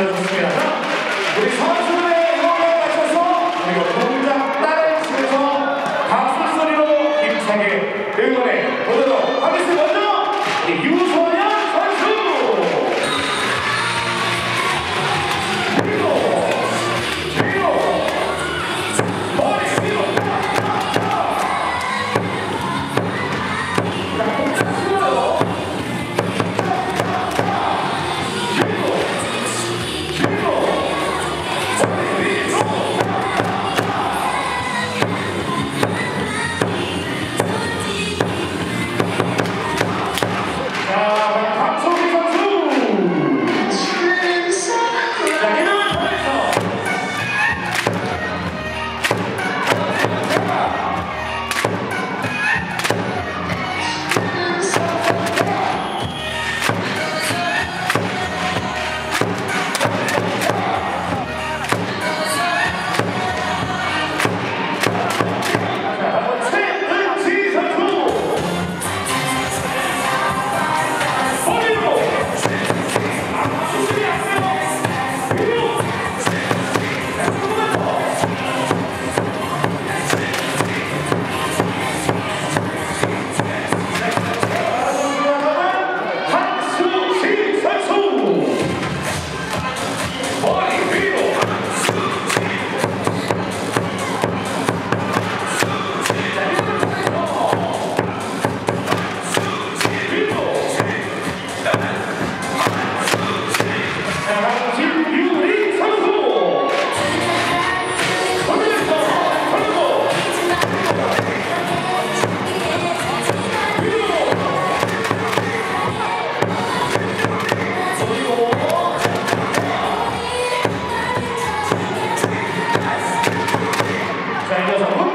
Children's and goes up.